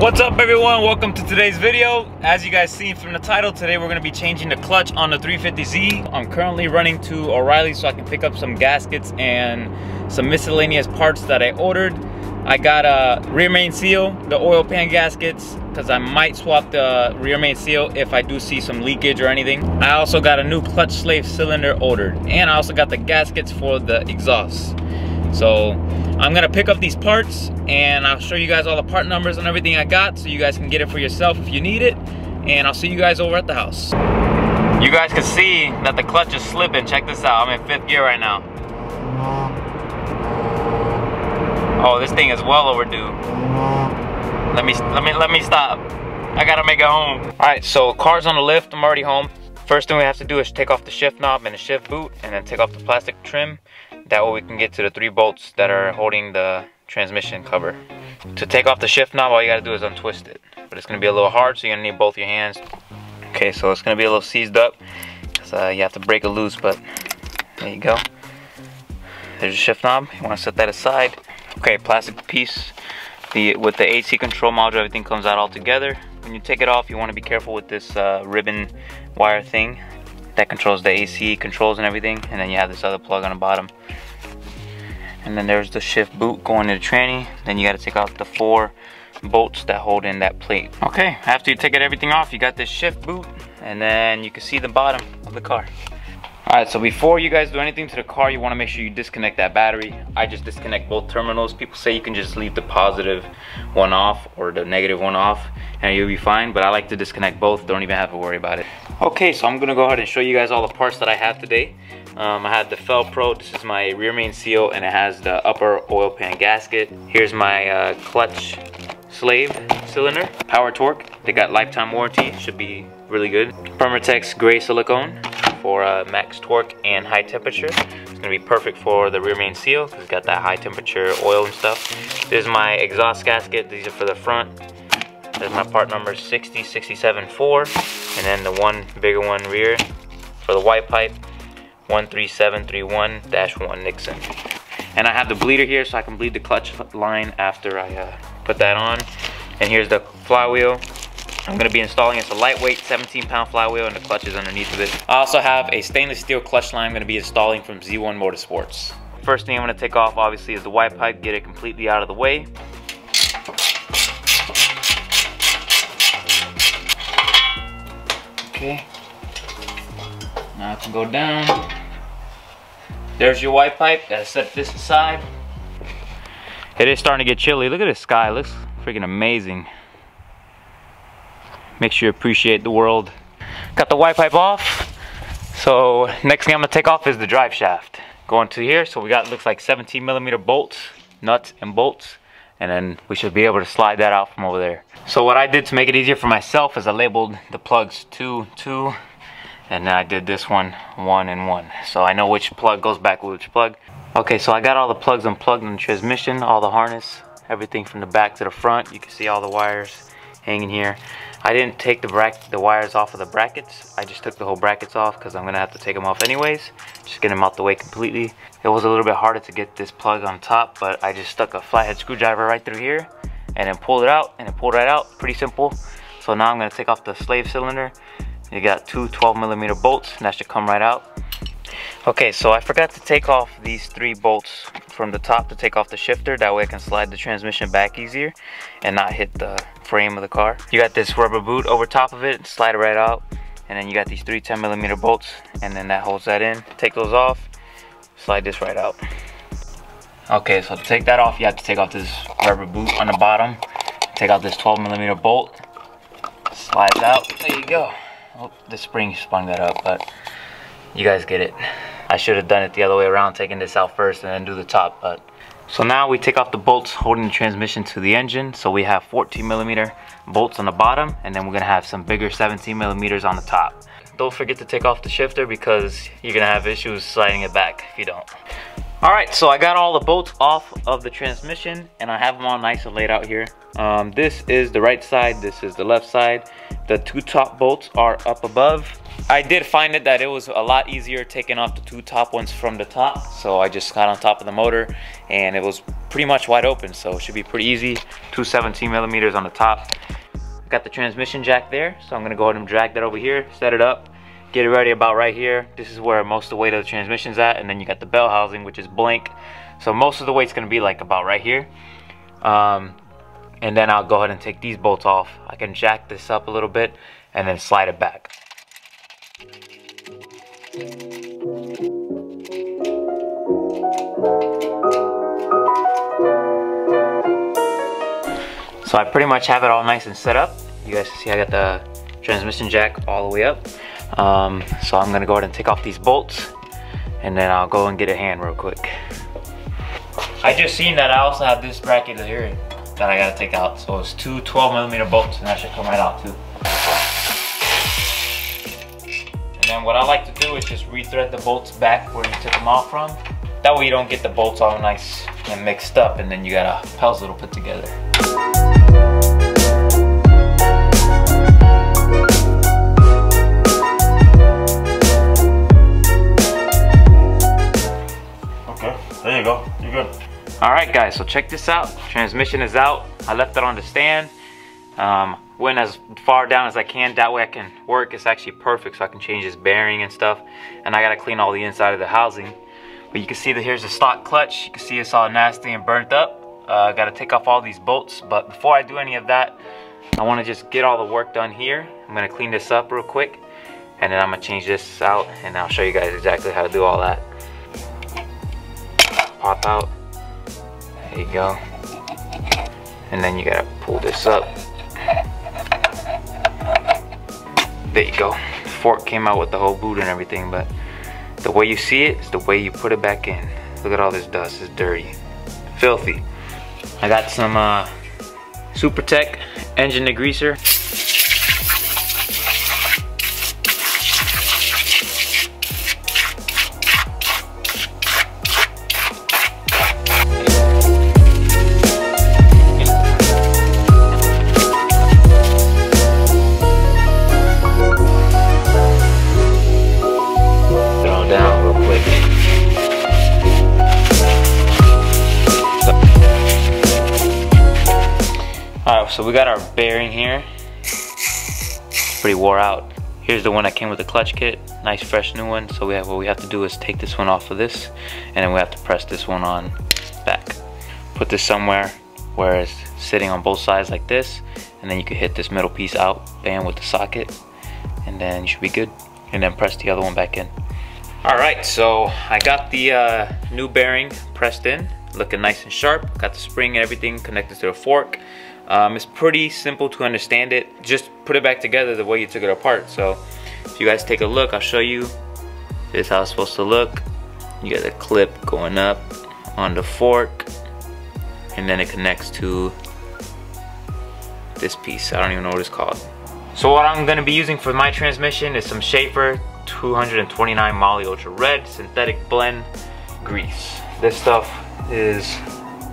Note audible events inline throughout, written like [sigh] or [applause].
What's up everyone? Welcome to today's video. As you guys seen from the title, today we're gonna be changing the clutch on the 350Z. I'm currently running to O'Reilly so I can pick up some gaskets and some miscellaneous parts that I ordered. I got a rear main seal, the oil pan gaskets, because I might swap the rear main seal if I do see some leakage or anything. I also got a new clutch slave cylinder ordered. And I also got the gaskets for the exhaust. So I'm gonna pick up these parts and I'll show you guys all the part numbers and everything I got so you guys can get it for yourself if you need it. And I'll see you guys over at the house. You guys can see that the clutch is slipping. Check this out, I'm in fifth gear right now. Oh, this thing is well overdue. Let me, let me, let me stop. I gotta make it home. All right, so car's on the lift, I'm already home. First thing we have to do is take off the shift knob and the shift boot and then take off the plastic trim. That way we can get to the three bolts that are holding the transmission cover. To take off the shift knob, all you gotta do is untwist it. But it's gonna be a little hard, so you're gonna need both your hands. Okay, so it's gonna be a little seized up. So uh, you have to break it loose, but there you go. There's your shift knob. You wanna set that aside. Okay, plastic piece. The With the AC control module, everything comes out all together. When you take it off, you wanna be careful with this uh, ribbon wire thing that controls the AC controls and everything. And then you have this other plug on the bottom. And then there's the shift boot going to the tranny. Then you gotta take out the four bolts that hold in that plate. Okay, after you take it everything off, you got this shift boot. And then you can see the bottom of the car. Alright, so before you guys do anything to the car, you want to make sure you disconnect that battery. I just disconnect both terminals. People say you can just leave the positive one off or the negative one off and you'll be fine, but I like to disconnect both. Don't even have to worry about it. Okay, so I'm to go ahead and show you guys all the parts that I have today. Um, I had the Fel-Pro, this is my rear main seal and it has the upper oil pan gasket. Here's my uh, clutch slave cylinder, power torque. They got lifetime warranty, should be really good. Permatex gray silicone for uh, max torque and high temperature. It's gonna be perfect for the rear main seal because it's got that high temperature oil and stuff. This is my exhaust gasket. These are for the front. There's my part number 60674 and then the one bigger one rear for the Y pipe 13731-1 Nissan. And I have the bleeder here so I can bleed the clutch line after I uh, put that on. And here's the flywheel I'm going to be installing it's a lightweight 17 pound flywheel and the clutch is underneath of it. I also have a stainless steel clutch line I'm going to be installing from Z1 Motorsports. First thing I'm to take off obviously is the Y pipe, get it completely out of the way. Okay. Now I can go down. There's your Y pipe. Gotta set this aside. It is starting to get chilly. Look at this sky. It looks freaking amazing makes you appreciate the world. Got the Y pipe off. So next thing I'm gonna take off is the drive shaft. Going to here, so we got looks like 17 millimeter bolts, nuts and bolts, and then we should be able to slide that out from over there. So what I did to make it easier for myself is I labeled the plugs two, two, and then I did this one, one and one. So I know which plug goes back with which plug. Okay, so I got all the plugs unplugged in the transmission, all the harness, everything from the back to the front. You can see all the wires hanging here. I didn't take the bracket, the wires off of the brackets. I just took the whole brackets off because I'm gonna have to take them off anyways. Just get them out the way completely. It was a little bit harder to get this plug on top, but I just stuck a flathead screwdriver right through here and then pulled it out and it pulled right out. Pretty simple. So now I'm gonna take off the slave cylinder. You got two 12 millimeter bolts and that should come right out. Okay, so I forgot to take off these three bolts from the top to take off the shifter. That way I can slide the transmission back easier and not hit the frame of the car. You got this rubber boot over top of it, slide it right out. And then you got these three 10 millimeter bolts and then that holds that in. Take those off, slide this right out. Okay, so to take that off, you have to take off this rubber boot on the bottom. Take out this 12 millimeter bolt, slides out, there you go. Oh, the spring spun that up, but you guys get it. I should have done it the other way around, taking this out first and then do the top, but. So now we take off the bolts holding the transmission to the engine. So we have 14 millimeter bolts on the bottom, and then we're gonna have some bigger 17 millimeters on the top. Don't forget to take off the shifter because you're gonna have issues sliding it back if you don't. All right, so I got all the bolts off of the transmission and I have them all nice and laid out here. Um, this is the right side, this is the left side. The two top bolts are up above I did find it that it was a lot easier taking off the two top ones from the top. So I just got on top of the motor and it was pretty much wide open. So it should be pretty easy. Two 17 millimeters on the top. Got the transmission jack there. So I'm gonna go ahead and drag that over here, set it up, get it ready about right here. This is where most of the weight of the transmission's at. And then you got the bell housing, which is blank. So most of the weight's gonna be like about right here. Um, and then I'll go ahead and take these bolts off. I can jack this up a little bit and then slide it back. So I pretty much have it all nice and set up. You guys see I got the transmission jack all the way up. Um, so I'm gonna go ahead and take off these bolts and then I'll go and get a hand real quick. I just seen that I also have this bracket here that I gotta take out. So it's two 12 millimeter bolts and that should come right out too. Then what I like to do is just rethread the bolts back where you took them off from. That way you don't get the bolts all nice and mixed up and then you got a puzzle to put together. Okay, there you go. You're good. All right, guys, so check this out. Transmission is out. I left it on the stand. Um, went as far down as I can. That way I can work. It's actually perfect, so I can change this bearing and stuff. And I gotta clean all the inside of the housing. But you can see that here's the stock clutch. You can see it's all nasty and burnt up. Uh, I gotta take off all these bolts. But before I do any of that, I wanna just get all the work done here. I'm gonna clean this up real quick. And then I'm gonna change this out and I'll show you guys exactly how to do all that. Pop out. There you go. And then you gotta pull this up. There you go. The fork came out with the whole boot and everything, but the way you see it is the way you put it back in. Look at all this dust, it's dirty. Filthy. I got some uh, Supertech engine degreaser. We got our bearing here. It's pretty wore out. Here's the one that came with the clutch kit. Nice fresh new one. So we have what we have to do is take this one off of this and then we have to press this one on back. Put this somewhere where it's sitting on both sides like this and then you can hit this middle piece out, bam, with the socket and then you should be good. And then press the other one back in. All right, so I got the uh, new bearing pressed in, looking nice and sharp. Got the spring and everything connected to the fork. Um, it's pretty simple to understand it. Just put it back together the way you took it apart. So if you guys take a look, I'll show you. This is how it's supposed to look. You got a clip going up on the fork, and then it connects to this piece. I don't even know what it's called. So what I'm gonna be using for my transmission is some Schaeffer 229 Moly Ultra Red synthetic blend grease. This stuff is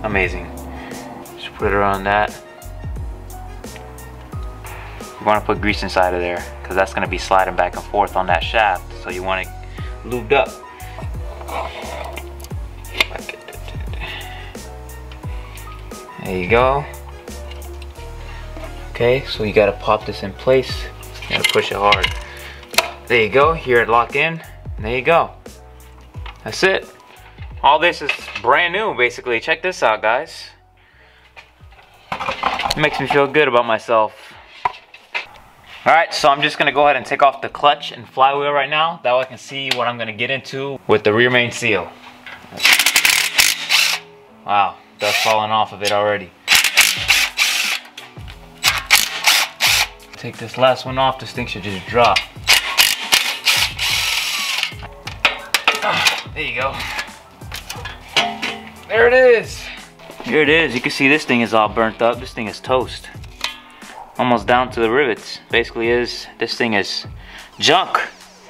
amazing. Just put it around that. You wanna put grease inside of there because that's gonna be sliding back and forth on that shaft. So you want it lubed up. There you go. Okay, so you gotta pop this in place. You gotta push it hard. There you go, here it lock in. There you go. That's it. All this is brand new, basically. Check this out, guys. It makes me feel good about myself. Alright, so I'm just gonna go ahead and take off the clutch and flywheel right now. That way I can see what I'm gonna get into with the rear main seal. Wow, dust falling off of it already. Take this last one off, this thing should just drop. Ah, there you go. There it is. Here it is. You can see this thing is all burnt up. This thing is toast. Almost down to the rivets. Basically is, this thing is junk.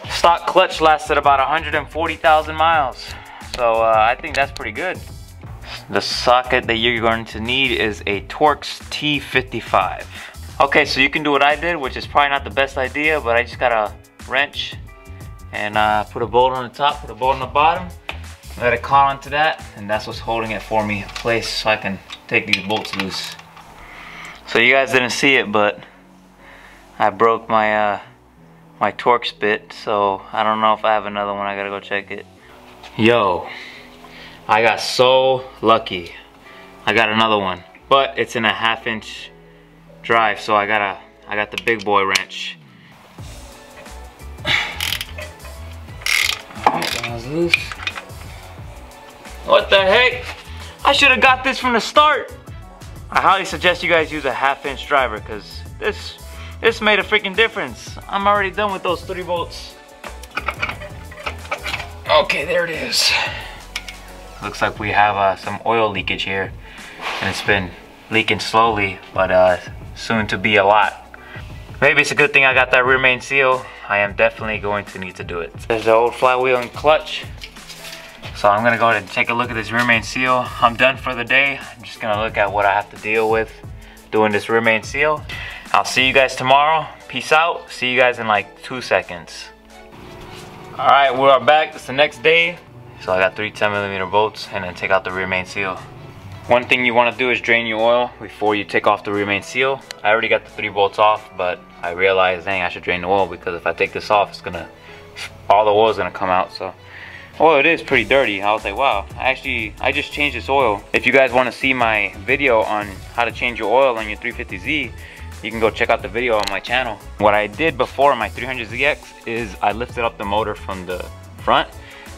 Stock clutch lasted about 140,000 miles. So uh, I think that's pretty good. The socket that you're going to need is a Torx T55. Okay, so you can do what I did, which is probably not the best idea, but I just got a wrench and uh, put a bolt on the top, put a bolt on the bottom, let it caught onto that, and that's what's holding it for me in place so I can take these bolts loose. So you guys didn't see it, but I broke my uh, my Torx bit, so I don't know if I have another one. I gotta go check it. Yo, I got so lucky. I got another one, but it's in a half inch drive, so I got a I got the big boy wrench. What the heck? I should have got this from the start. I highly suggest you guys use a half inch driver because this this made a freaking difference. I'm already done with those three bolts. Okay, there it is. Looks like we have uh, some oil leakage here. And it's been leaking slowly, but uh, soon to be a lot. Maybe it's a good thing I got that rear main seal. I am definitely going to need to do it. There's the old flywheel and clutch. So I'm gonna go ahead and take a look at this rear main seal. I'm done for the day. I'm just gonna look at what I have to deal with doing this rear main seal. I'll see you guys tomorrow. Peace out. See you guys in like two seconds. All right, we are back. It's the next day. So I got three 10 millimeter bolts and then take out the rear main seal. One thing you want to do is drain your oil before you take off the rear main seal. I already got the three bolts off, but I realized, dang, I should drain the oil because if I take this off, it's gonna, all the oil is gonna come out. So, oil it is pretty dirty. I was like, wow, actually, I just changed this oil. If you guys want to see my video on how to change your oil on your 350Z, you can go check out the video on my channel. What I did before my 300ZX is I lifted up the motor from the front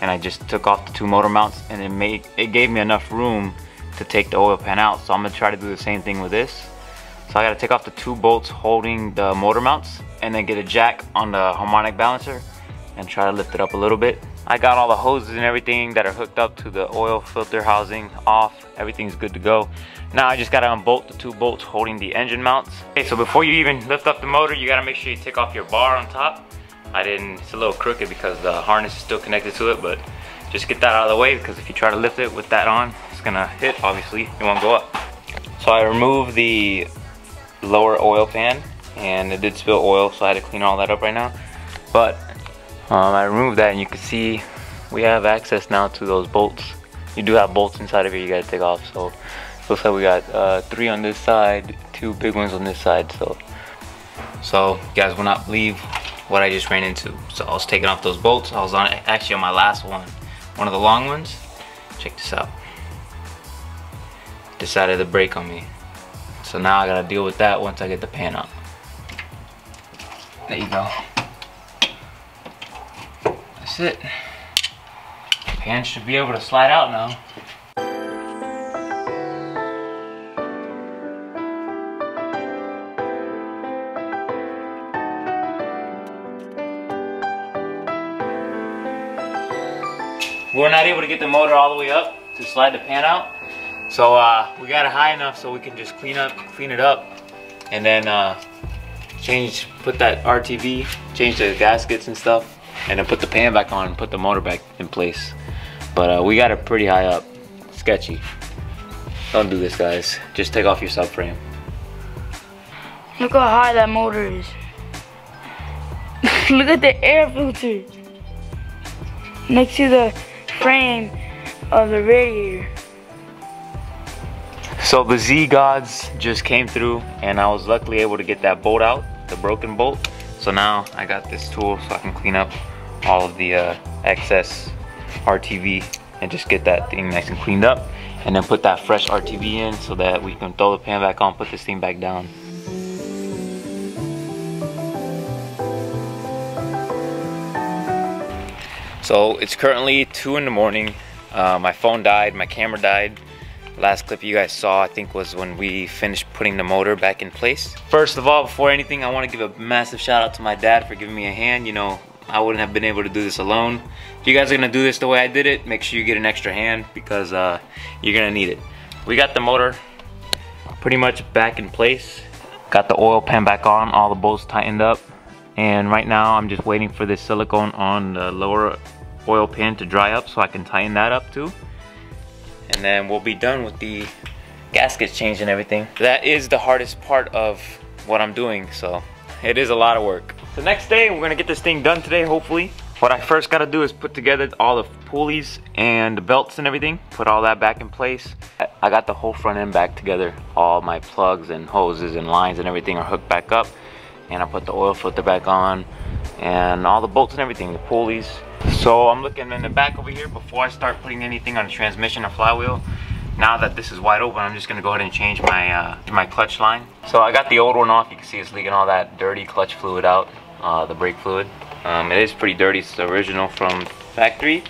and I just took off the two motor mounts and it made it gave me enough room to take the oil pan out. So I'm gonna try to do the same thing with this. So I gotta take off the two bolts holding the motor mounts and then get a jack on the harmonic balancer and try to lift it up a little bit. I got all the hoses and everything that are hooked up to the oil filter housing off. Everything's good to go. Now I just gotta unbolt the two bolts holding the engine mounts. Okay, so before you even lift up the motor, you gotta make sure you take off your bar on top. I didn't, it's a little crooked because the harness is still connected to it, but just get that out of the way because if you try to lift it with that on, it's gonna hit, obviously, it won't go up. So I removed the lower oil pan and it did spill oil, so I had to clean all that up right now. But um, I removed that and you can see we have access now to those bolts. You do have bolts inside of here you gotta take off, so looks like we got uh, three on this side, two big ones on this side, so. So you guys will not believe what I just ran into. So I was taking off those bolts. I was on actually on my last one, one of the long ones. Check this out. Decided to break on me. So now I gotta deal with that once I get the pan up. There you go. That's it. Pan should be able to slide out now. we are not able to get the motor all the way up to slide the pan out. So uh, we got it high enough so we can just clean up, clean it up, and then uh, change, put that RTV, change the gaskets and stuff, and then put the pan back on and put the motor back in place. But uh, we got it pretty high up, sketchy. Don't do this guys, just take off your subframe. Look how high that motor is. [laughs] Look at the air filter next to the frame of the radiator. So the Z Gods just came through and I was luckily able to get that bolt out, the broken bolt. So now I got this tool so I can clean up all of the uh, excess RTV and just get that thing nice and cleaned up and then put that fresh RTV in so that we can throw the pan back on, put this thing back down. So it's currently two in the morning. Uh, my phone died, my camera died. Last clip you guys saw, I think, was when we finished putting the motor back in place. First of all, before anything, I want to give a massive shout out to my dad for giving me a hand. You know, I wouldn't have been able to do this alone. If you guys are gonna do this the way I did it, make sure you get an extra hand because uh, you're gonna need it. We got the motor pretty much back in place. Got the oil pan back on, all the bolts tightened up. And right now I'm just waiting for this silicone on the lower oil pan to dry up so I can tighten that up too. And then we'll be done with the gaskets change and everything. That is the hardest part of what I'm doing, so it is a lot of work. The next day, we're gonna get this thing done today, hopefully. What I first gotta do is put together all the pulleys and the belts and everything, put all that back in place. I got the whole front end back together. All my plugs and hoses and lines and everything are hooked back up. And I put the oil filter back on and all the bolts and everything, the pulleys. So I'm looking in the back over here before I start putting anything on the transmission or flywheel. Now that this is wide open, I'm just gonna go ahead and change my uh, my clutch line. So I got the old one off. You can see it's leaking all that dirty clutch fluid out, uh, the brake fluid. Um, it is pretty dirty. It's the original from factory.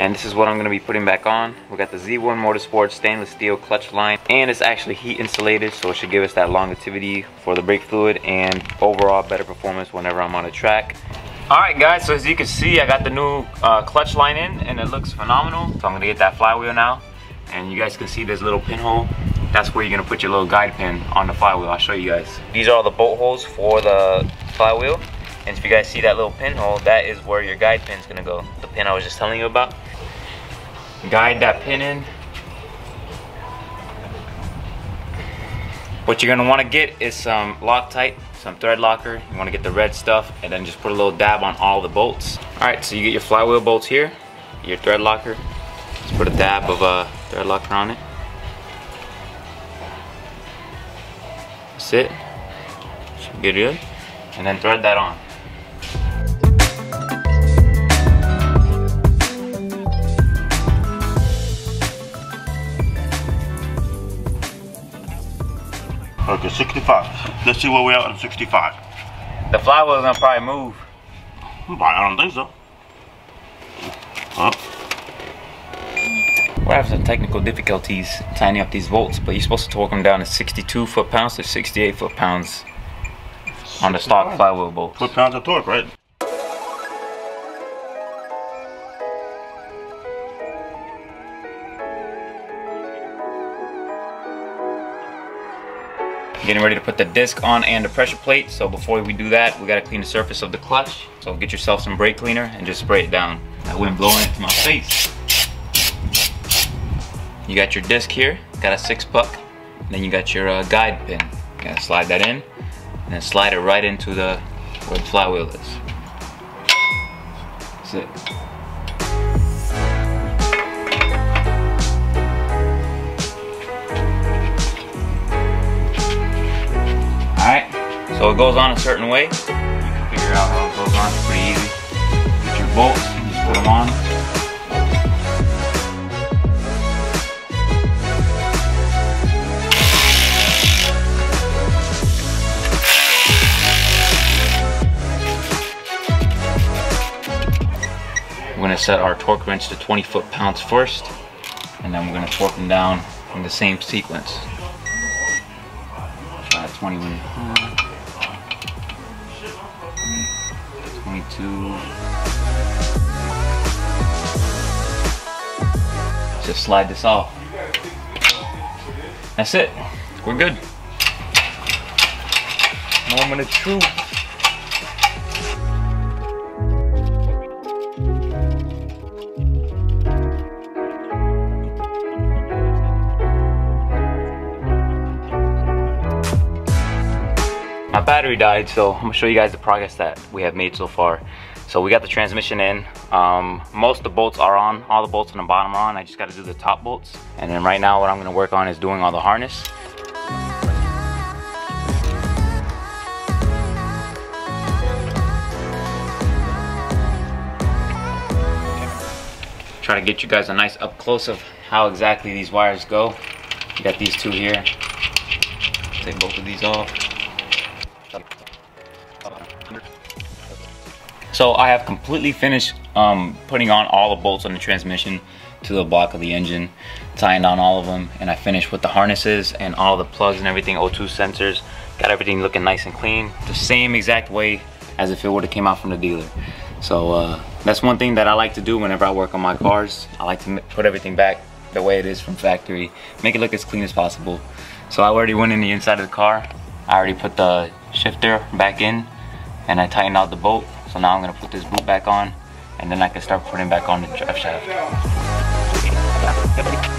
And this is what I'm going to be putting back on. We got the Z1 Motorsport stainless steel clutch line. And it's actually heat insulated, so it should give us that longevity for the brake fluid and overall better performance whenever I'm on a track. Alright guys, so as you can see, I got the new uh, clutch line in and it looks phenomenal. So I'm to get that flywheel now. And you guys can see this little pinhole. That's where you're to put your little guide pin on the flywheel. I'll show you guys. These are all the bolt holes for the flywheel. And if you guys see that little pinhole, that is where your guide pin is gonna go. The pin I was just telling you about. Guide that pin in. What you're gonna wanna get is some Loctite, some thread locker. You wanna get the red stuff and then just put a little dab on all the bolts. All right, so you get your flywheel bolts here, your thread locker. Just put a dab of uh, thread locker on it. That's it. Should get good. And then thread that on. Okay, 65. Let's see where we are on 65. The flywheel's gonna probably move. I don't think so. Huh? We're having some technical difficulties tightening up these bolts, but you're supposed to torque them down to 62 foot-pounds to 68 foot-pounds on the stock flywheel bolts. Foot pounds of torque, right? Getting ready to put the disc on and the pressure plate. So before we do that, we gotta clean the surface of the clutch. So get yourself some brake cleaner and just spray it down. That wind blowing into my face. You got your disc here, got a six puck. Then you got your uh, guide pin. You gotta slide that in and then slide it right into the where the flywheel is. That's it. So it goes on a certain way. You can figure out how it goes on, it's pretty easy. Get your bolts, just put them on. We're gonna set our torque wrench to 20 foot-pounds first, and then we're gonna torque them down in the same sequence. Try 21. 22. Just slide this off. That's it. We're good. Moment of truth. My battery died so I'm gonna show you guys the progress that we have made so far. So we got the transmission in. Um, most of the bolts are on all the bolts on the bottom are on. I just got to do the top bolts. And then right now what I'm gonna work on is doing all the harness. Try to get you guys a nice up close of how exactly these wires go. You got these two here. Take both of these off So I have completely finished um, putting on all the bolts on the transmission to the block of the engine, tying on all of them, and I finished with the harnesses and all the plugs and everything, O2 sensors. Got everything looking nice and clean, the same exact way as if it would have came out from the dealer. So uh, that's one thing that I like to do whenever I work on my cars. I like to put everything back the way it is from factory, make it look as clean as possible. So I already went in the inside of the car. I already put the shifter back in and I tightened out the bolt. So now I'm gonna put this boot back on and then I can start putting back on the drive shaft.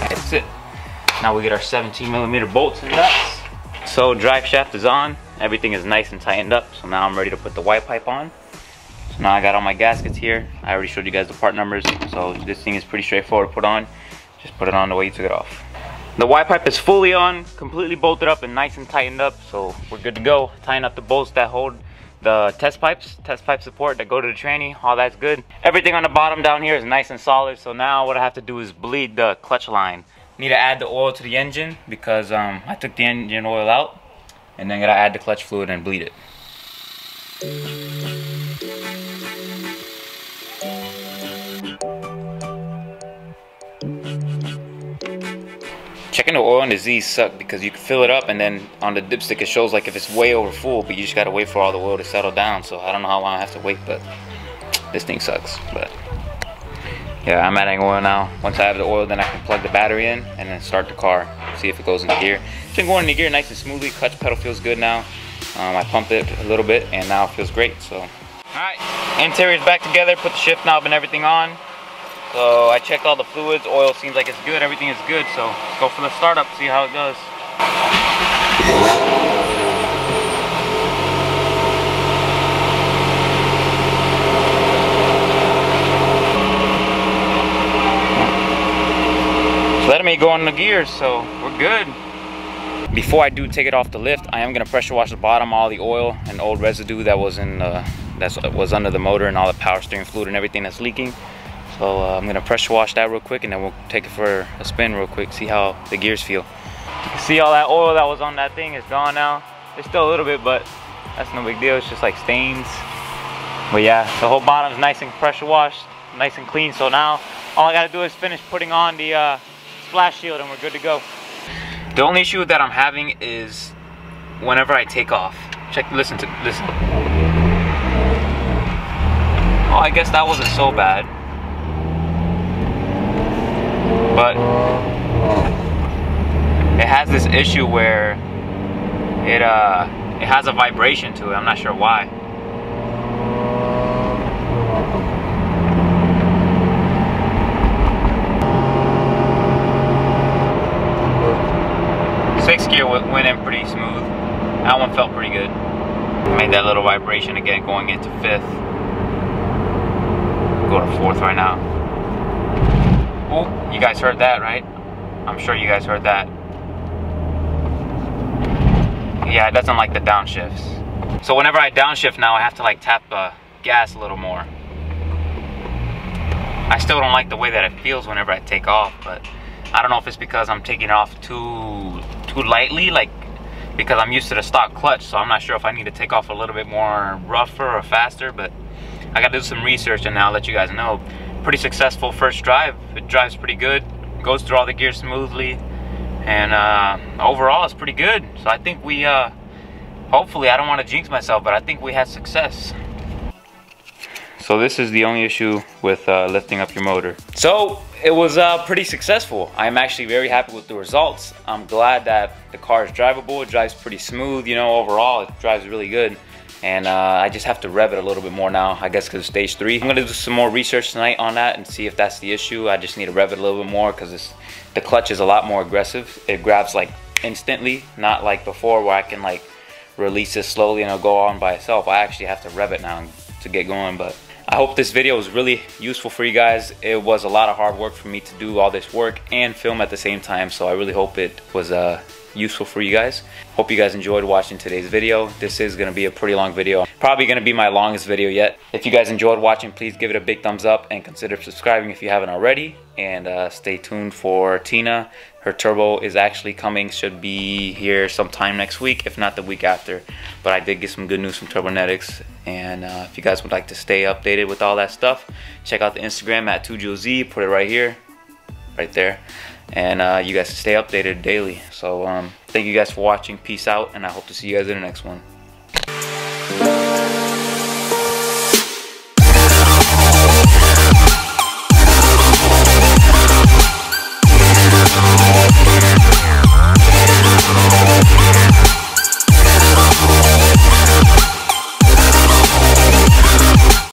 That's it. Now we get our 17 millimeter bolts and nuts. So drive shaft is on. Everything is nice and tightened up. So now I'm ready to put the Y pipe on. So now I got all my gaskets here. I already showed you guys the part numbers. So this thing is pretty straightforward to put on. Just put it on the way you took it off. The Y pipe is fully on, completely bolted up and nice and tightened up. So we're good to go. Tying up the bolts that hold the test pipes, test pipe support that go to the tranny, all that's good. Everything on the bottom down here is nice and solid. So now what I have to do is bleed the clutch line. Need to add the oil to the engine because um, I took the engine oil out and then gotta add the clutch fluid and bleed it. Checking the oil on the Z suck because you can fill it up and then on the dipstick it shows like if it's way over full, but you just gotta wait for all the oil to settle down. So I don't know how long I have to wait, but this thing sucks. But yeah, I'm adding oil now. Once I have the oil, then I can plug the battery in and then start the car. See if it goes into gear. It's been going into gear nice and smoothly. Clutch pedal feels good now. Um, I pumped it a little bit and now it feels great. So, all right, interior's back together. Put the shift knob and everything on. So I checked all the fluids, oil seems like it's good, everything is good. So let's go for the startup, see how it goes. It's letting me go on the gears, so we're good. Before I do take it off the lift, I am gonna pressure wash the bottom, all the oil and old residue that was in uh, the, that was under the motor and all the power steering fluid and everything that's leaking. So uh, I'm gonna pressure wash that real quick and then we'll take it for a spin real quick, see how the gears feel. You can see all that oil that was on that thing is gone now. There's still a little bit, but that's no big deal. It's just like stains. But yeah, the whole bottom's nice and pressure washed, nice and clean. So now all I gotta do is finish putting on the uh, splash shield and we're good to go. The only issue that I'm having is whenever I take off. Check, listen to, listen. Oh, I guess that wasn't so bad but it has this issue where it uh it has a vibration to it. I'm not sure why. Sixth gear went in pretty smooth. That one felt pretty good. Made that little vibration again going into fifth. Go to fourth right now You guys heard that, right? I'm sure you guys heard that. Yeah, it doesn't like the downshifts. So whenever I downshift now, I have to like tap the gas a little more. I still don't like the way that it feels whenever I take off, but I don't know if it's because I'm taking off too too lightly, like because I'm used to the stock clutch, so I'm not sure if I need to take off a little bit more rougher or faster, but I gotta do some research and I'll let you guys know pretty successful first drive. It drives pretty good, goes through all the gears smoothly, and uh, overall it's pretty good. So I think we, uh, hopefully, I don't want to jinx myself, but I think we had success. So this is the only issue with uh, lifting up your motor. So it was uh, pretty successful. I'm actually very happy with the results. I'm glad that the car is drivable. It drives pretty smooth, you know, overall it drives really good and uh, I just have to rev it a little bit more now, I guess because stage three. I'm gonna do some more research tonight on that and see if that's the issue. I just need to rev it a little bit more because the clutch is a lot more aggressive. It grabs like instantly, not like before where I can like release it slowly and it'll go on by itself. I actually have to rev it now to get going, but I hope this video was really useful for you guys. It was a lot of hard work for me to do all this work and film at the same time, so I really hope it was uh, useful for you guys. Hope you guys enjoyed watching today's video. This is to be a pretty long video. Probably to be my longest video yet. If you guys enjoyed watching, please give it a big thumbs up and consider subscribing if you haven't already. And uh, stay tuned for Tina. Her turbo is actually coming. Should be here sometime next week, if not the week after. But I did get some good news from Turbonetics. And uh, if you guys would like to stay updated with all that stuff, check out the Instagram at 2gioz. Put it right here, right there and uh, you guys stay updated daily. So um, thank you guys for watching. Peace out, and I hope to see you guys in the next one.